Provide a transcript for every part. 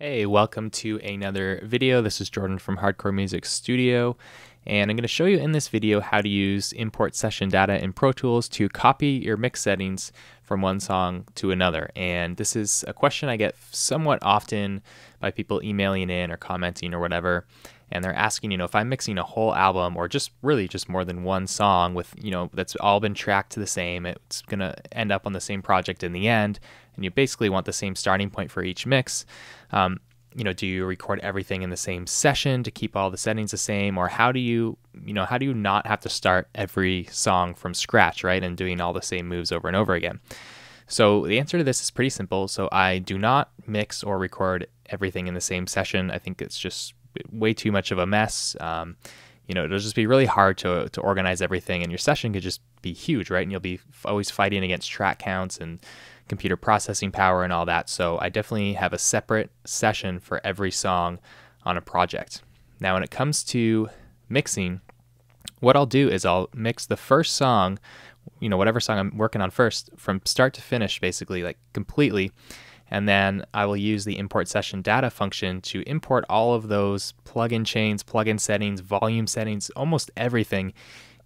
Hey, welcome to another video. This is Jordan from Hardcore Music Studio, and I'm going to show you in this video how to use import session data in Pro Tools to copy your mix settings from one song to another. And this is a question I get somewhat often by people emailing in or commenting or whatever. And they're asking, you know, if I'm mixing a whole album or just really just more than one song with, you know, that's all been tracked to the same, it's going to end up on the same project in the end and you basically want the same starting point for each mix. Um, you know, do you record everything in the same session to keep all the settings the same, or how do you, you know, how do you not have to start every song from scratch, right, and doing all the same moves over and over again? So the answer to this is pretty simple. So I do not mix or record everything in the same session. I think it's just way too much of a mess. Um, you know, it'll just be really hard to to organize everything, and your session could just be huge, right? And you'll be always fighting against track counts and computer processing power and all that. So I definitely have a separate session for every song on a project. Now, when it comes to mixing, what I'll do is I'll mix the first song, you know, whatever song I'm working on first, from start to finish, basically, like completely. And then I will use the import session data function to import all of those plugin chains, plugin settings, volume settings, almost everything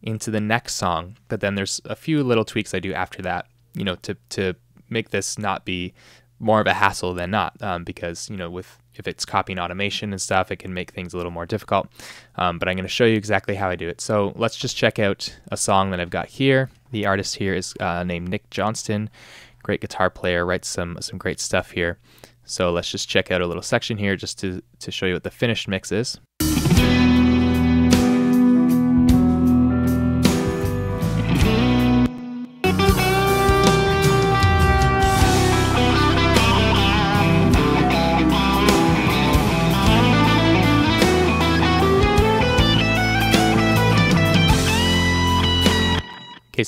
into the next song. But then there's a few little tweaks I do after that, you know, to, to make this not be more of a hassle than not um, because you know with if it's copying automation and stuff it can make things a little more difficult. Um, but i'm going to show you exactly how i do it. So let's just check out a song that i've got here. The artist here is uh, named nick johnston great guitar player writes some some great stuff here. So let's just check out a little section here just to to show you what the finished mix is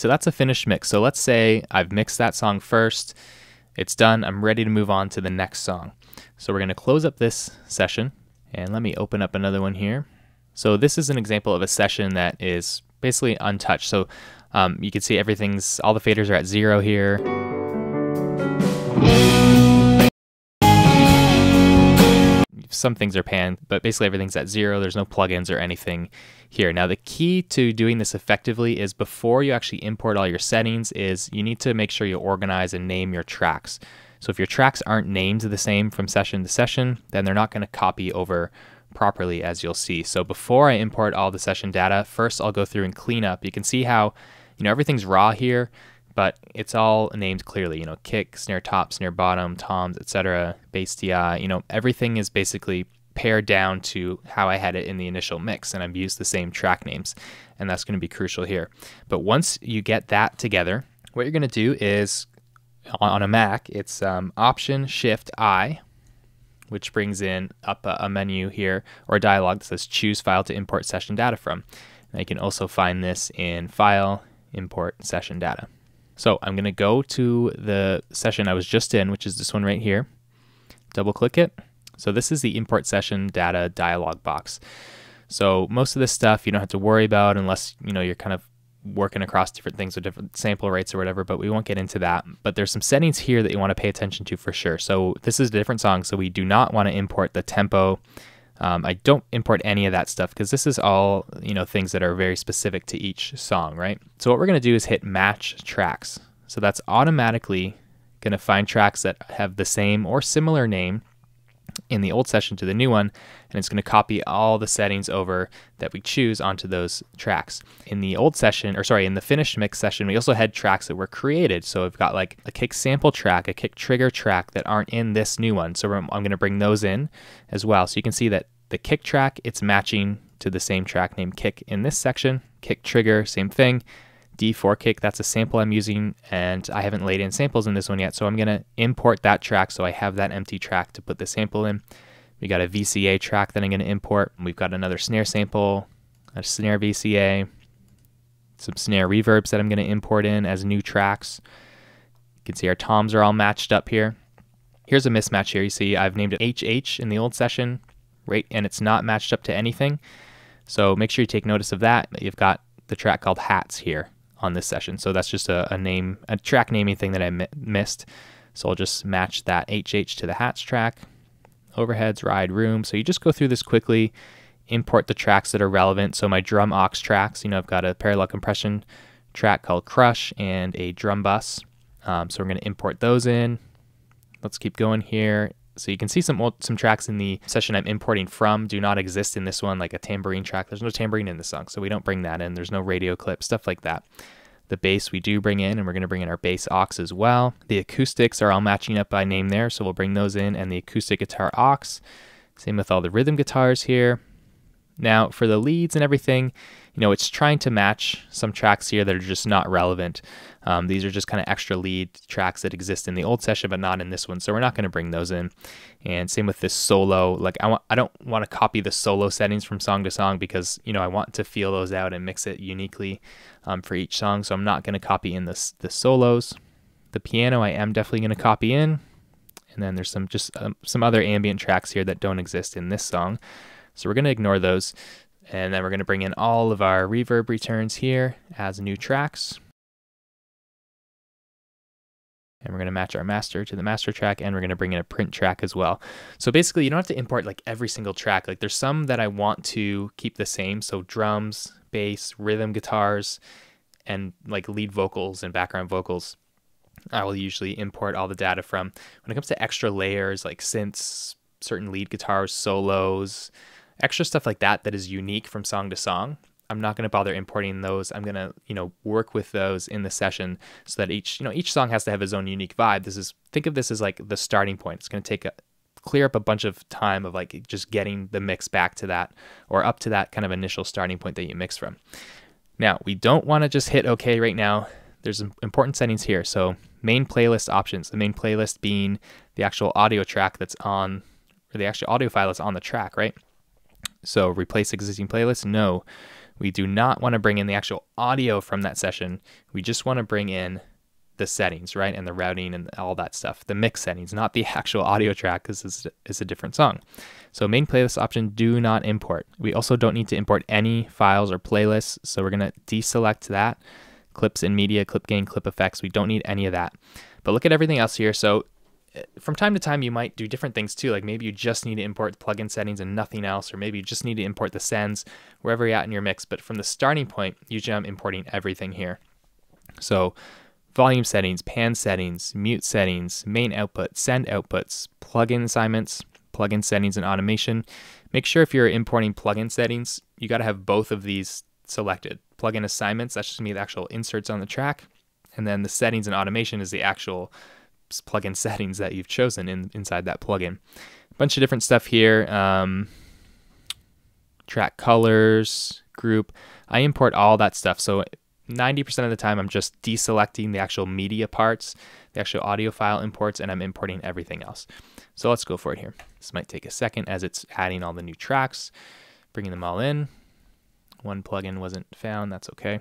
so that's a finished mix. So let's say I've mixed that song first, it's done, I'm ready to move on to the next song. So we're gonna close up this session and let me open up another one here. So this is an example of a session that is basically untouched. So um, you can see everything's, all the faders are at zero here. Some things are panned, but basically everything's at zero. There's no plugins or anything here. Now the key to doing this effectively is before you actually import all your settings is you need to make sure you organize and name your tracks. So if your tracks aren't named the same from session to session, then they're not going to copy over properly as you'll see. So before I import all the session data, first I'll go through and clean up. You can see how, you know, everything's raw here but it's all named clearly. You know, kick, snare top, snare bottom, toms, etc. Bass DI. You know, everything is basically pared down to how I had it in the initial mix, and I've used the same track names, and that's going to be crucial here. But once you get that together, what you're going to do is on a Mac, it's um, Option Shift I, which brings in up a, menu here or a dialog that says Choose File to import session data from. And you can also find this in File, Import Session Data. So I'm going to go to the session I was just in, which is this one right here. Double click it. So this is the import session data dialog box. So most of this stuff you don't have to worry about unless you know you're kind of working across different things with different sample rates or whatever, but we won't get into that. But there's some settings here that you want to pay attention to for sure. So this is a different song, so we do not want to import the tempo um, I don't import any of that stuff because this is all you know things that are very specific to each song, right? So what we're going to do is hit match tracks. So that's automatically going to find tracks that have the same or similar name in the old session to the new one, and it's going to copy all the settings over that we choose onto those tracks. In the old session, or sorry, in the finished mix session, we also had tracks that were created. So we've got like a kick sample track, a kick trigger track that aren't in this new one. So I'm going to bring those in as well. So you can see that the kick track, it's matching to the same track named kick in this section. Kick trigger, same thing. D4 kick, that's a sample I'm using, and I haven't laid in samples in this one yet, so I'm gonna import that track so I have that empty track to put the sample in. We got a VCA track that I'm gonna import. We've got another snare sample, a snare VCA, some snare reverbs that I'm gonna import in as new tracks. You can see our toms are all matched up here. Here's a mismatch here. You see I've named it HH in the old session, right? And it's not matched up to anything. So make sure you take notice of that. You've got the track called Hats here on this session. So that's just a, a name, a track naming thing that I mi missed. So I'll just match that HH to the hats track. overheads, ride, room. So you just go through this quickly, import the tracks that are relevant. So my drum aux tracks, you know, I've got a parallel compression track called Crush and a drum bus. Um, so we're going to import those in. Let's keep going here. So you can see some some tracks in the session I'm importing from do not exist in this one, like a tambourine track. There's no tambourine in the song, so we don't bring that in. There's no radio clip, stuff like that. The bass we do bring in, and we're going to bring in our bass aux as well. The acoustics are all matching up by name there, so we'll bring those in, and the acoustic guitar aux. Same with all the rhythm guitars here. Now, for the leads and everything, you know, it's trying to match some tracks here that are just not relevant. Um, these are just kind of extra lead tracks that exist in the old session, but not in this one. So we're not going to bring those in. And same with this solo. Like I want, I don't want to copy the solo settings from song to song because you know I want to feel those out and mix it uniquely um, for each song. So I'm not going to copy in the the solos. The piano I am definitely going to copy in. And then there's some just um, some other ambient tracks here that don't exist in this song. So we're going to ignore those. And then we're going to bring in all of our reverb returns here as new tracks. And we're going to match our master to the master track and we're going to bring in a print track as well. So basically you don't have to import like every single track. Like there's some that I want to keep the same. So drums, bass, rhythm guitars, and like lead vocals and background vocals. I will usually import all the data from. When it comes to extra layers like synths, certain lead guitars, solos, extra stuff like that that is unique from song to song. I'm not going to bother importing those. I'm going to, you know, work with those in the session so that each, you know, each song has to have its own unique vibe. This is think of this as like the starting point. It's going to take a clear up a bunch of time of like just getting the mix back to that or up to that kind of initial starting point that you mix from. Now, we don't want to just hit OK right now. There's important settings here. So, main playlist options, the main playlist being the actual audio track that's on, or the actual audio file that's on the track, right? So replace existing playlist? No. We do not want to bring in the actual audio from that session. We just want to bring in the settings, right? And the routing and all that stuff, the mix settings, not the actual audio track because this is a different song. So main playlist option, do not import. We also don't need to import any files or playlists. So we're going to deselect that. Clips and media, clip gain, clip effects. We don't need any of that. But look at everything else here. So from time to time you might do different things too. Like maybe you just need to import the plugin settings and nothing else or maybe you just need to import the sends wherever you're at in your mix. But from the starting point usually i'm importing everything here. So volume settings pan settings mute settings main output send outputs plugin assignments plugin settings and automation. Make sure if you're importing plugin settings you got to have both of these selected. Plugin assignments that's just to be the actual inserts on the track and then the settings and automation is the actual plugin settings that you've chosen in, inside that plugin. A bunch of different stuff here. Um, track colors, group. I import all that stuff. So 90% of the time, I'm just deselecting the actual media parts, the actual audio file imports, and I'm importing everything else. So let's go for it here. This might take a second as it's adding all the new tracks, bringing them all in. One plugin wasn't found, that's okay.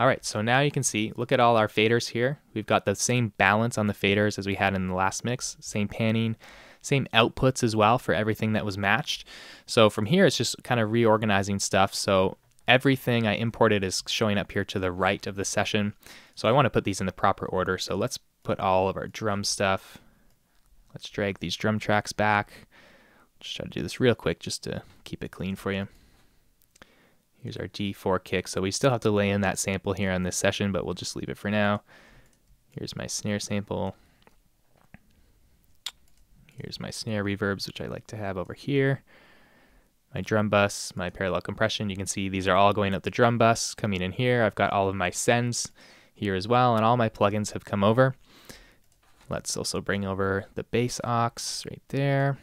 All right, so now you can see, look at all our faders here. We've got the same balance on the faders as we had in the last mix, same panning, same outputs as well for everything that was matched. So from here, it's just kind of reorganizing stuff. So everything I imported is showing up here to the right of the session. So I want to put these in the proper order. So let's put all of our drum stuff. Let's drag these drum tracks back. Just try to do this real quick just to keep it clean for you. Here's our G4 kick. So we still have to lay in that sample here on this session, but we'll just leave it for now. Here's my snare sample. Here's my snare reverbs, which I like to have over here. My drum bus, my parallel compression. You can see these are all going up the drum bus, coming in here. I've got all of my sends here as well, and all my plugins have come over. Let's also bring over the bass aux right there,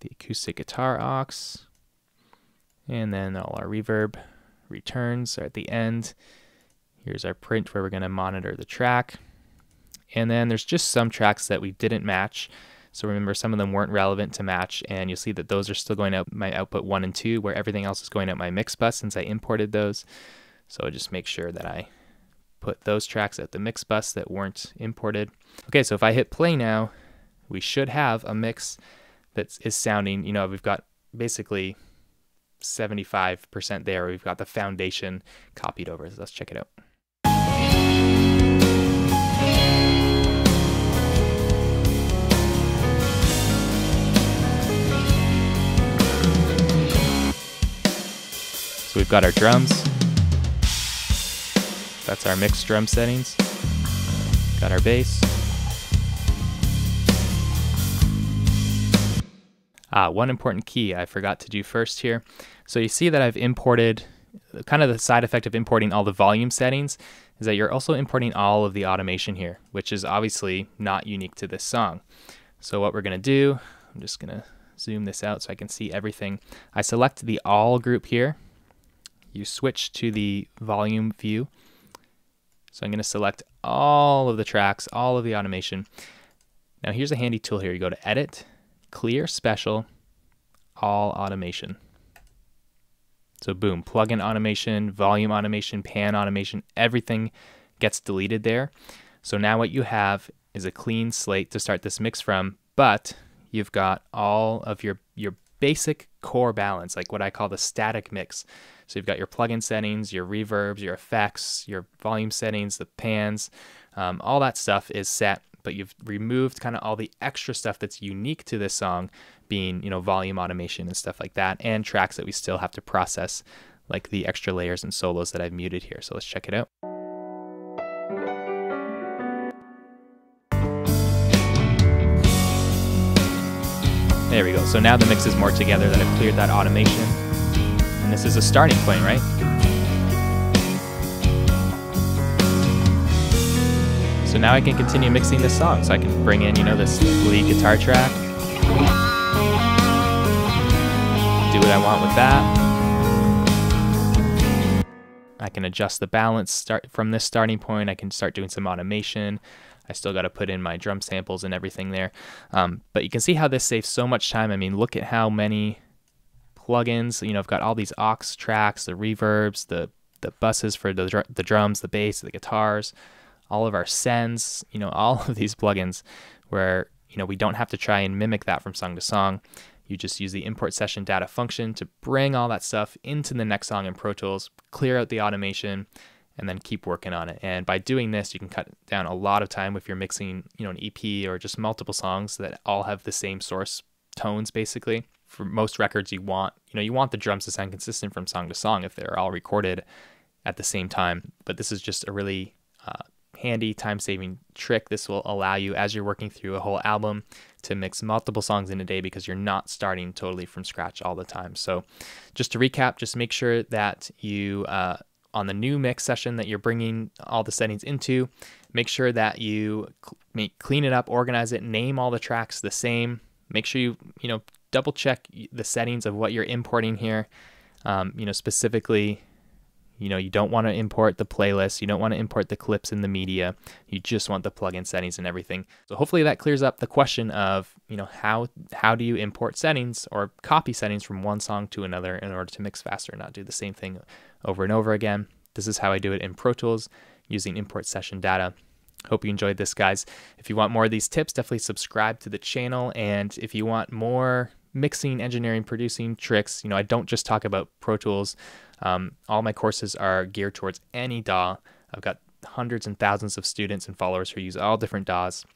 the acoustic guitar aux, and then all our reverb returns are at the end. Here's our print where we're going to monitor the track. And then there's just some tracks that we didn't match. So remember, some of them weren't relevant to match, and you'll see that those are still going out my output one and two, where everything else is going out my mix bus since I imported those. So I just make sure that I put those tracks at the mix bus that weren't imported. Okay, so if I hit play now, we should have a mix that is sounding, you know, we've got basically 75% there. We've got the foundation copied over. So let's check it out. So we've got our drums. That's our mixed drum settings. Got our bass. Ah, one important key I forgot to do first here so you see that I've imported, kind of the side effect of importing all the volume settings is that you're also importing all of the automation here, which is obviously not unique to this song. So what we're gonna do, I'm just gonna zoom this out so I can see everything. I select the all group here. You switch to the volume view. So I'm gonna select all of the tracks, all of the automation. Now here's a handy tool here. You go to edit, clear special, all automation. So boom, plugin automation, volume automation, pan automation, everything gets deleted there. So now what you have is a clean slate to start this mix from, but you've got all of your, your basic core balance, like what I call the static mix. So you've got your plugin settings, your reverbs, your effects, your volume settings, the pans, um, all that stuff is set, but you've removed kind of all the extra stuff that's unique to this song being, you know, volume automation and stuff like that, and tracks that we still have to process, like the extra layers and solos that I've muted here. So let's check it out. There we go. So now the mix is more together that I've cleared that automation. And this is a starting point, right? So now I can continue mixing this song. So I can bring in, you know, this lead guitar track do what I want with that. I can adjust the balance start from this starting point. I can start doing some automation. I still got to put in my drum samples and everything there. Um, but you can see how this saves so much time. I mean, look at how many plugins. You know, I've got all these aux tracks, the reverbs, the the buses for the dr the drums, the bass, the guitars, all of our sends. You know, all of these plugins where you know we don't have to try and mimic that from song to song. You just use the import session data function to bring all that stuff into the next song in Pro Tools, clear out the automation, and then keep working on it. And by doing this, you can cut down a lot of time if you're mixing, you know, an EP or just multiple songs that all have the same source tones basically. For most records you want, you know, you want the drums to sound consistent from song to song if they're all recorded at the same time. But this is just a really uh, handy time saving trick. This will allow you, as you're working through a whole album, to mix multiple songs in a day because you're not starting totally from scratch all the time. So, just to recap, just make sure that you, uh, on the new mix session that you're bringing all the settings into, make sure that you cl- clean it up, organize it, name all the tracks the same. Make sure you, you know, double check the settings of what you're importing here. Um, you know, specifically you know, you don't want to import the playlist, you don't want to import the clips in the media. You just want the plugin settings and everything. So hopefully that clears up the question of, you know, how how do you import settings or copy settings from one song to another in order to mix faster, and not do the same thing over and over again. This is how I do it in Pro Tools using import session data. Hope you enjoyed this, guys. If you want more of these tips, definitely subscribe to the channel. And if you want more mixing, engineering, producing tricks, you know, I don't just talk about Pro Tools. Um, all my courses are geared towards any DAW. I've got hundreds and thousands of students and followers who use all different DAWs.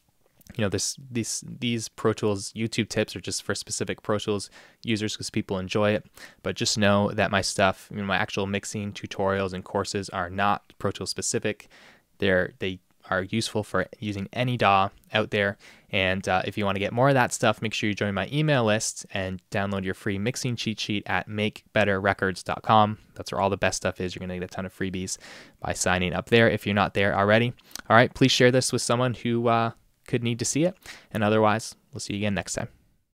You know, this these these Pro Tools YouTube tips are just for specific Pro Tools users because people enjoy it. But just know that my stuff, you know, my actual mixing tutorials and courses are not Pro Tools specific. They're they are useful for using any DAW out there. And uh, if you want to get more of that stuff, make sure you join my email list and download your free mixing cheat sheet at makebetterrecords.com. That's where all the best stuff is. You're going to get a ton of freebies by signing up there if you're not there already. All right, please share this with someone who uh, could need to see it. And otherwise, we'll see you again next time.